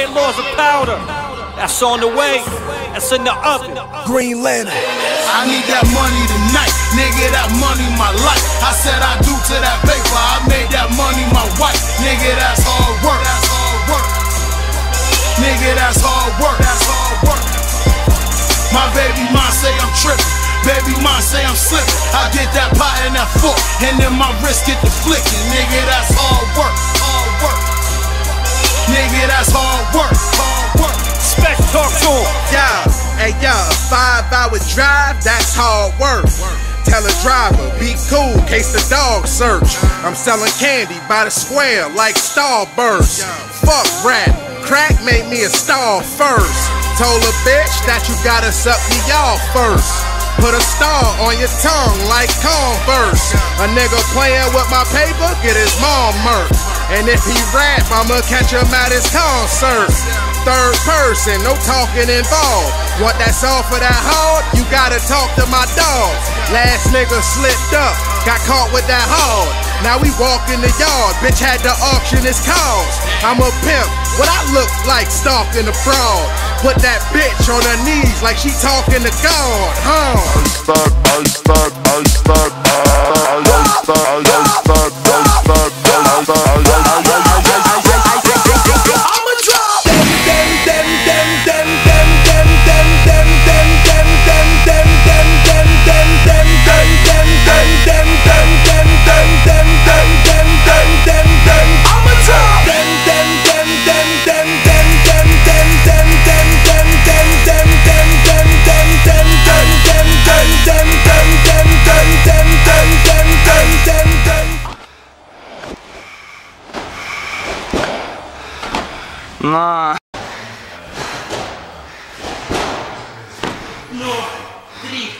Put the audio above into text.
RK Laws of Powder. That's on the way. That's in the oven. Green Lantern. I need that money tonight, nigga. That money my life. I said I do to that paper. I made that money my wife, nigga. That's hard work. That's hard work. Nigga, that's hard work. That's hard work. My baby mom say I'm tripping. Baby mom say I'm slipping. I get that pot and that fork, and then my wrist get the flicking. Nigga, that's hard work. Five hour drive, that's hard work. Tell a driver, be cool, case the dog search. I'm selling candy by the square like Starburst. Fuck rap, crack made me a star first. Told a bitch that you gotta suck me off first. Put a star on your tongue like Converse. A nigga playing with my paper, get his mom murked. And if he rap, I'ma catch him at his concert. Third person, no talking involved. Want that soft for that hard? You gotta talk to my dog. Last nigga slipped up, got caught with that hard. Now we walk in the yard, bitch had to auction his cars. I'm a pimp, what I look like stalking a fraud. Put that bitch on her knees like she talking to God, huh? start, I start, I start, I start, I start, I start, I'ma На. Но. Ну, три.